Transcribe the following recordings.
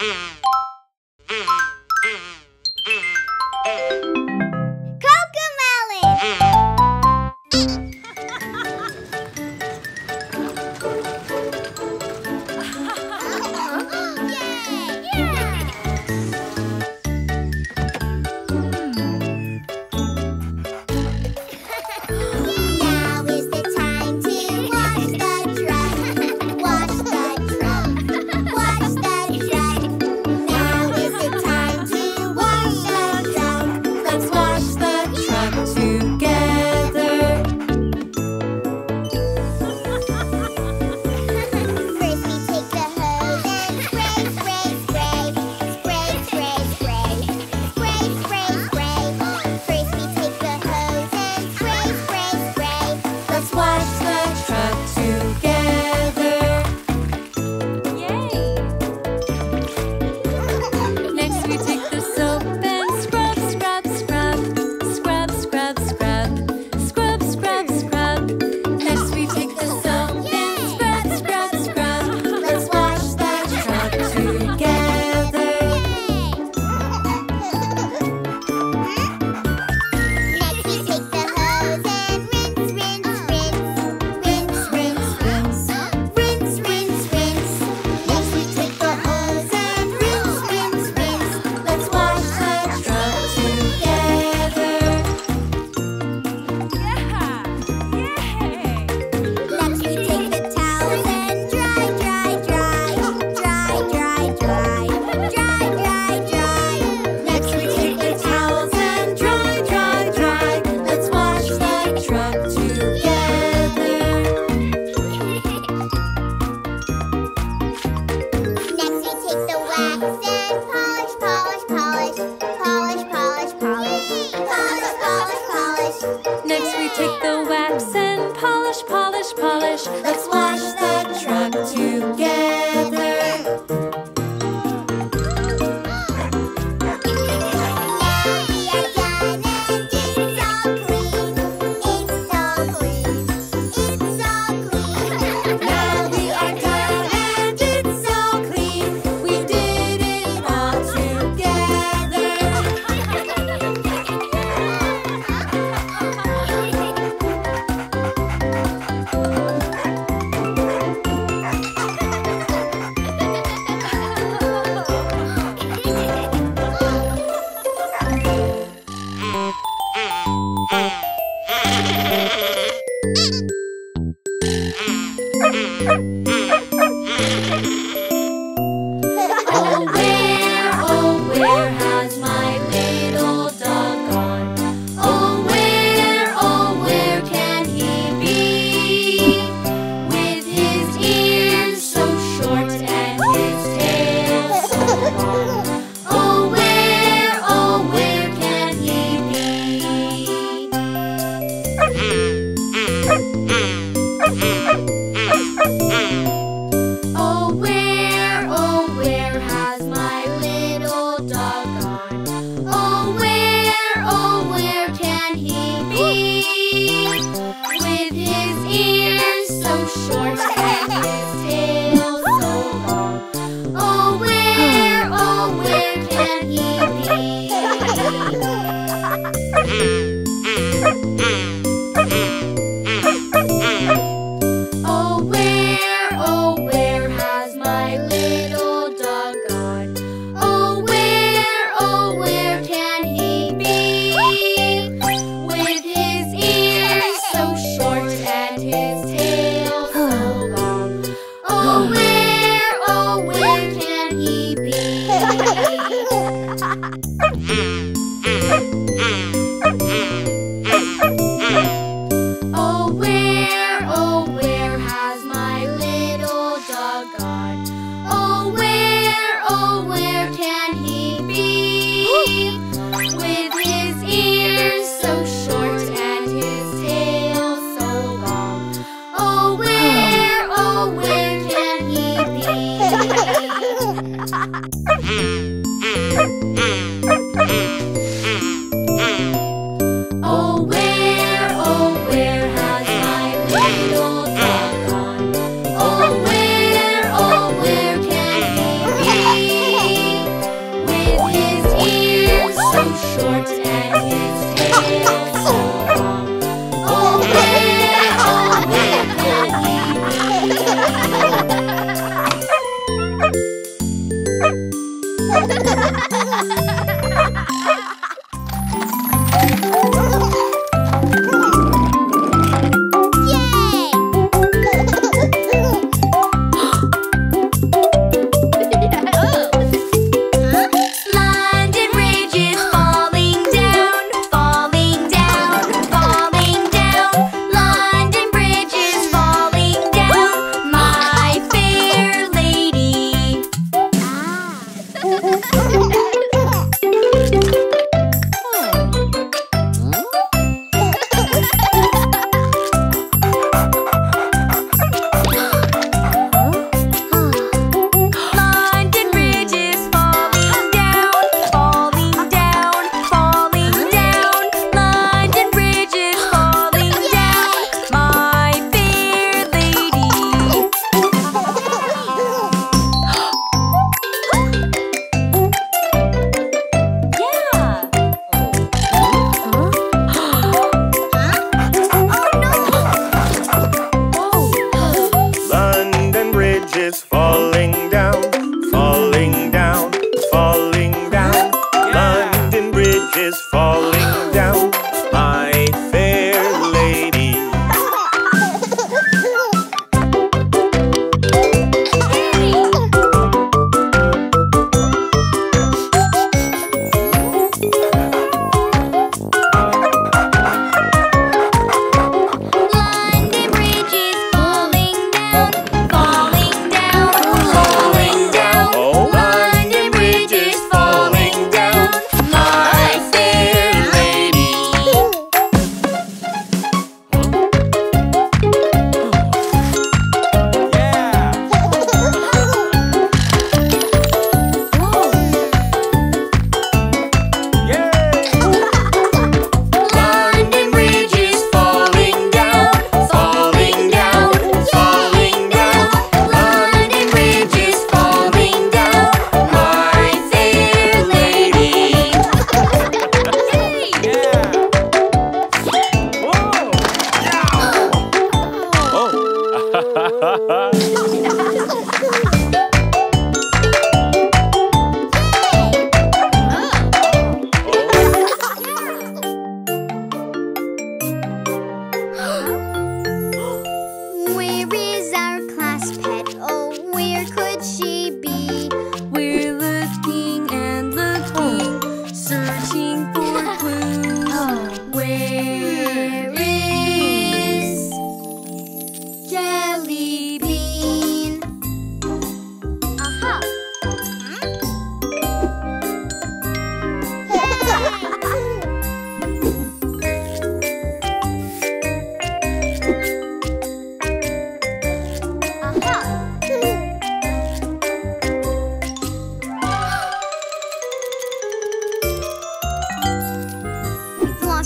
Mm-hmm. Oh,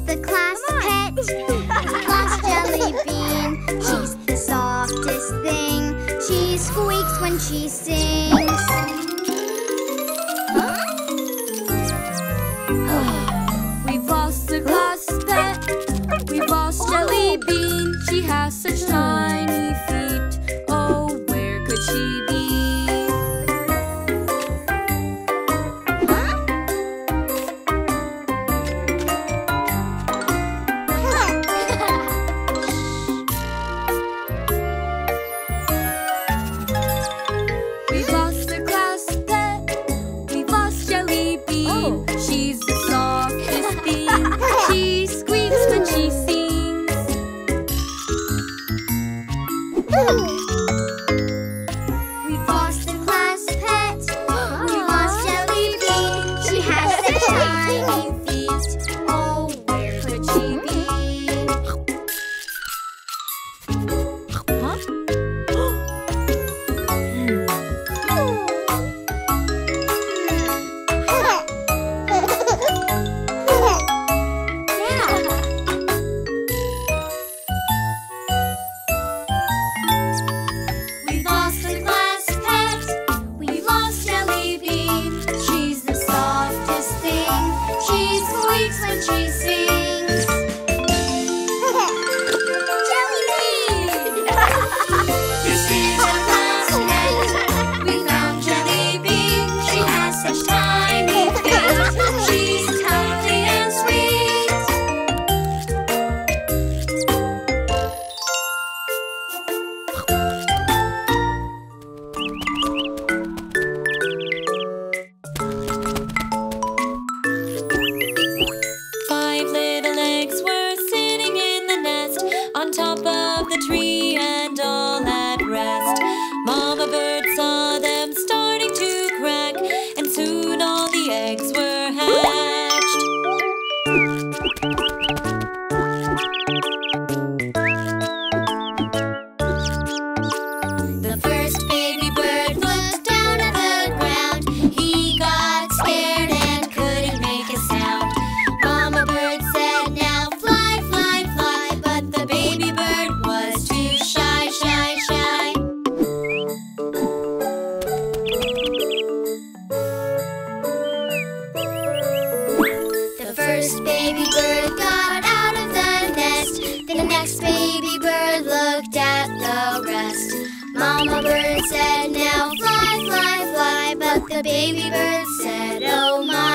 The class pet. Floss Jelly Bean. She's the softest thing. She squeaks when she's looked at the rest. Mama bird said, now fly, fly, fly. But the baby bird said, oh my.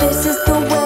This is the way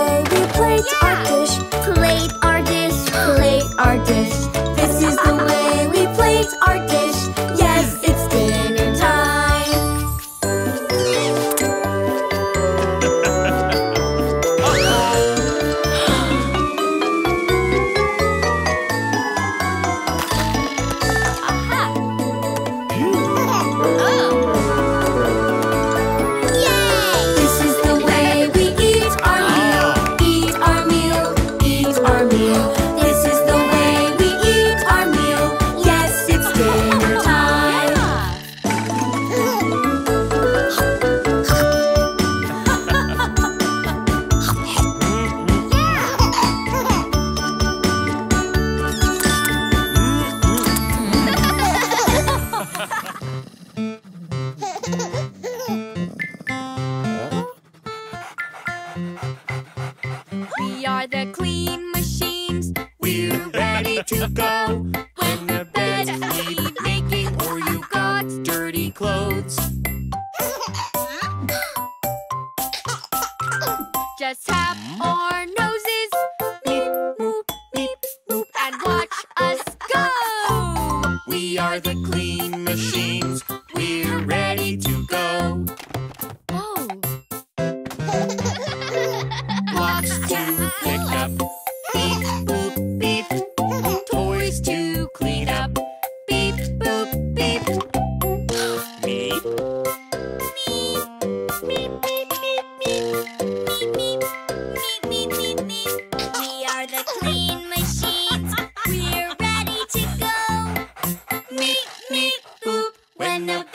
When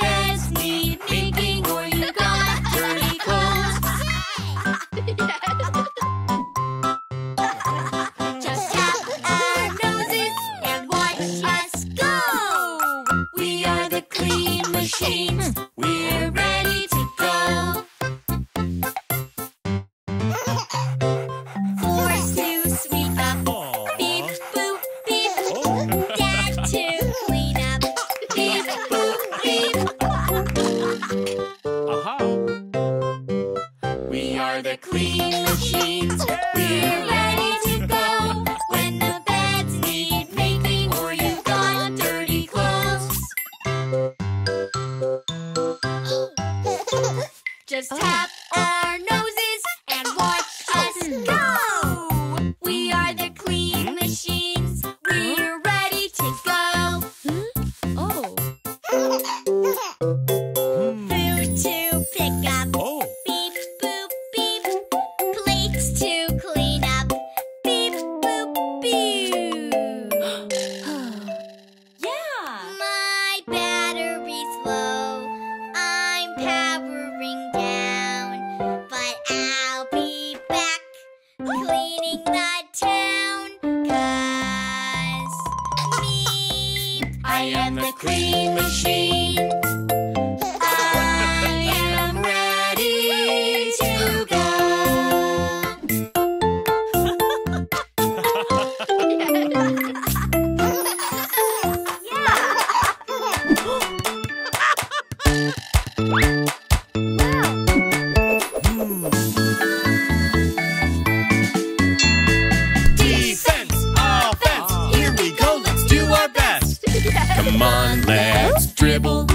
dribble,